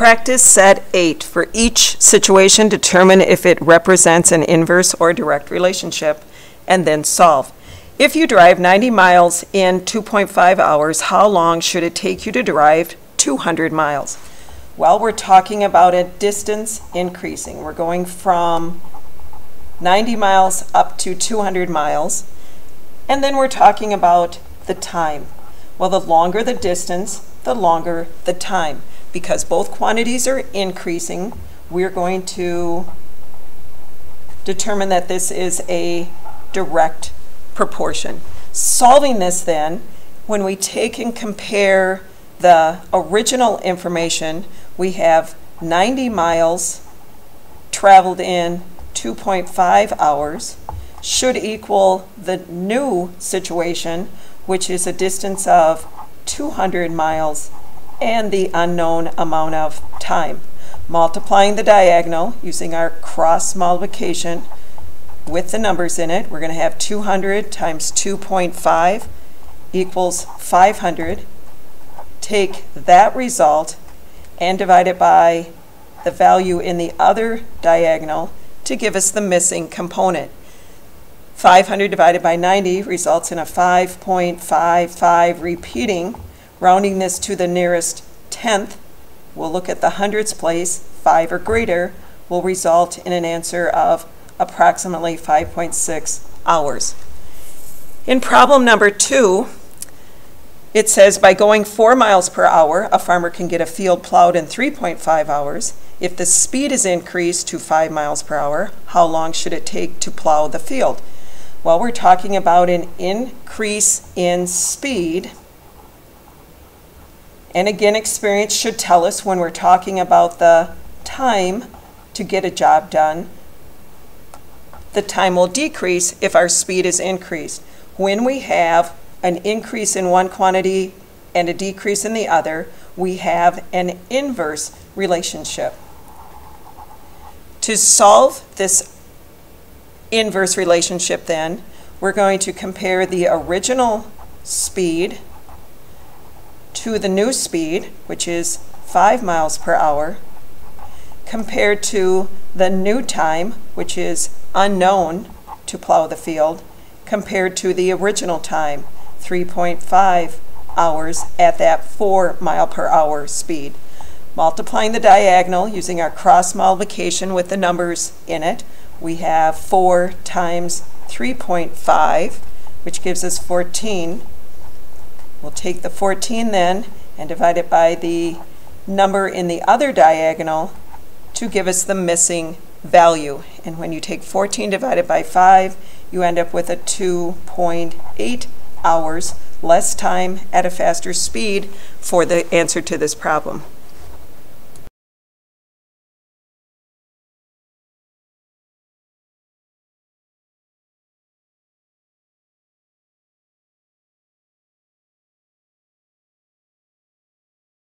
Practice set eight. For each situation, determine if it represents an inverse or direct relationship, and then solve. If you drive 90 miles in 2.5 hours, how long should it take you to drive 200 miles? Well, we're talking about a distance increasing. We're going from 90 miles up to 200 miles. And then we're talking about the time. Well, the longer the distance, the longer the time. Because both quantities are increasing, we're going to determine that this is a direct proportion. Solving this then, when we take and compare the original information, we have 90 miles traveled in 2.5 hours should equal the new situation, which is a distance of 200 miles and the unknown amount of time. Multiplying the diagonal using our cross multiplication with the numbers in it, we're going to have 200 times 2.5 equals 500. Take that result and divide it by the value in the other diagonal to give us the missing component. 500 divided by 90 results in a 5.55 repeating. Rounding this to the nearest tenth, we'll look at the hundredths place, 5 or greater, will result in an answer of approximately 5.6 hours. In problem number two, it says by going 4 miles per hour, a farmer can get a field plowed in 3.5 hours. If the speed is increased to 5 miles per hour, how long should it take to plow the field? Well, we're talking about an increase in speed. And again, experience should tell us when we're talking about the time to get a job done, the time will decrease if our speed is increased. When we have an increase in one quantity and a decrease in the other, we have an inverse relationship. To solve this inverse relationship then, we're going to compare the original speed to the new speed, which is 5 miles per hour, compared to the new time, which is unknown to plow the field, compared to the original time, 3.5 hours at that 4 mile per hour speed. Multiplying the diagonal using our cross multiplication with the numbers in it, we have 4 times 3.5, which gives us 14. We'll take the 14 then and divide it by the number in the other diagonal to give us the missing value. And when you take 14 divided by 5, you end up with a 2.8 hours less time at a faster speed for the answer to this problem.